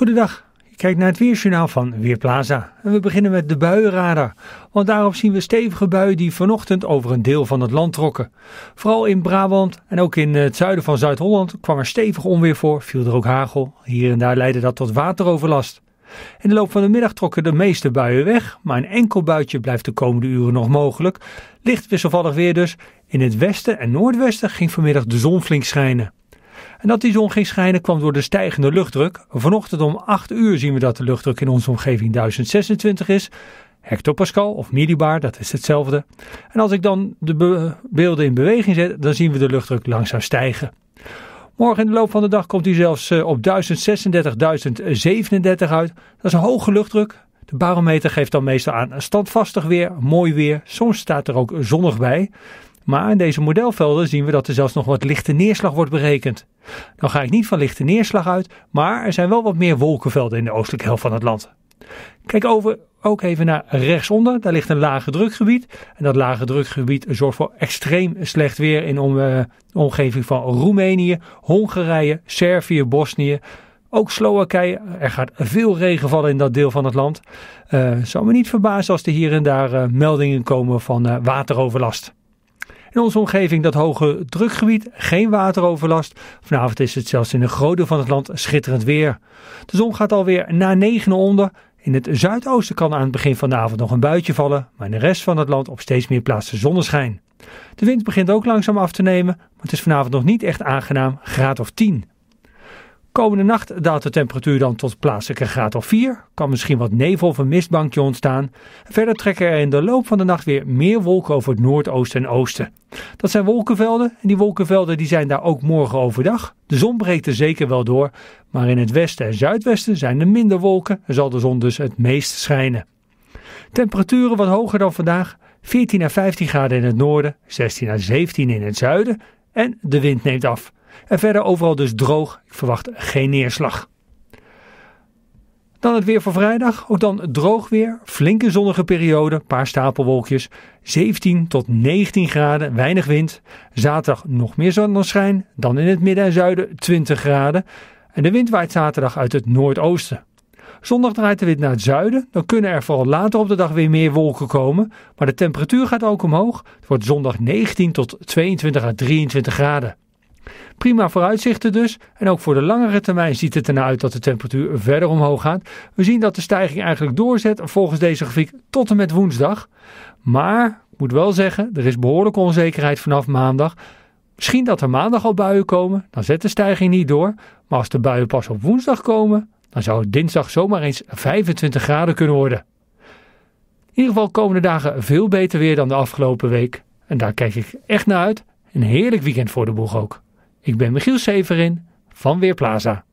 Goedendag. Je kijkt naar het Weerjournaal van Weerplaza. En we beginnen met de buienradar. Want daarop zien we stevige buien die vanochtend over een deel van het land trokken. Vooral in Brabant en ook in het zuiden van Zuid-Holland kwam er stevig onweer voor. Viel er ook hagel. Hier en daar leidde dat tot wateroverlast. In de loop van de middag trokken de meeste buien weg, maar een enkel buitje blijft de komende uren nog mogelijk. Licht wisselvallig weer dus. In het westen en noordwesten ging vanmiddag de zon flink schijnen. En dat die zon ging schijnen kwam door de stijgende luchtdruk. Vanochtend om 8 uur zien we dat de luchtdruk in onze omgeving 1026 is. Hectopascal of millibar, dat is hetzelfde. En als ik dan de beelden in beweging zet, dan zien we de luchtdruk langzaam stijgen. Morgen in de loop van de dag komt hij zelfs eh, op 1036, 1037 uit. Dat is een hoge luchtdruk. De barometer geeft dan meestal aan standvastig weer, mooi weer. Soms staat er ook zonnig bij. Maar in deze modelvelden zien we dat er zelfs nog wat lichte neerslag wordt berekend. Dan ga ik niet van lichte neerslag uit, maar er zijn wel wat meer wolkenvelden in de oostelijke helft van het land. Kijk over, ook even naar rechtsonder, daar ligt een lage drukgebied. En dat lage drukgebied zorgt voor extreem slecht weer in de uh, omgeving van Roemenië, Hongarije, Servië, Bosnië. Ook Slowakije, er gaat veel regen vallen in dat deel van het land. Uh, zou me niet verbazen als er hier en daar uh, meldingen komen van wateroverlast. In onze omgeving dat hoge drukgebied, geen wateroverlast. Vanavond is het zelfs in een groot deel van het land schitterend weer. De zon gaat alweer na negen onder. In het zuidoosten kan aan het begin van de avond nog een buitje vallen, maar in de rest van het land op steeds meer plaatsen zonneschijn. De wind begint ook langzaam af te nemen, maar het is vanavond nog niet echt aangenaam, graad of 10. Komende nacht daalt de temperatuur dan tot plaatselijke graad of 4. Kan misschien wat nevel of een mistbankje ontstaan. Verder trekken er in de loop van de nacht weer meer wolken over het noordoosten en oosten. Dat zijn wolkenvelden en die wolkenvelden die zijn daar ook morgen overdag. De zon breekt er zeker wel door, maar in het westen en zuidwesten zijn er minder wolken en zal de zon dus het meest schijnen. Temperaturen wat hoger dan vandaag. 14 à 15 graden in het noorden, 16 à 17 in het zuiden en de wind neemt af. En verder overal dus droog. Ik verwacht geen neerslag. Dan het weer voor vrijdag. Ook dan droog weer. Flinke zonnige periode. Paar stapelwolkjes. 17 tot 19 graden. Weinig wind. Zaterdag nog meer zonneschijn. Dan in het midden en zuiden 20 graden. En de wind waait zaterdag uit het noordoosten. Zondag draait de wind naar het zuiden. Dan kunnen er vooral later op de dag weer meer wolken komen. Maar de temperatuur gaat ook omhoog. Het wordt zondag 19 tot 22 à 23 graden. Prima vooruitzichten dus. En ook voor de langere termijn ziet het ernaar uit dat de temperatuur verder omhoog gaat. We zien dat de stijging eigenlijk doorzet volgens deze grafiek tot en met woensdag. Maar ik moet wel zeggen, er is behoorlijke onzekerheid vanaf maandag. Misschien dat er maandag al buien komen, dan zet de stijging niet door. Maar als de buien pas op woensdag komen, dan zou het dinsdag zomaar eens 25 graden kunnen worden. In ieder geval komende dagen veel beter weer dan de afgelopen week. En daar kijk ik echt naar uit. Een heerlijk weekend voor de boeg ook. Ik ben Michiel Severin van Weerplaza.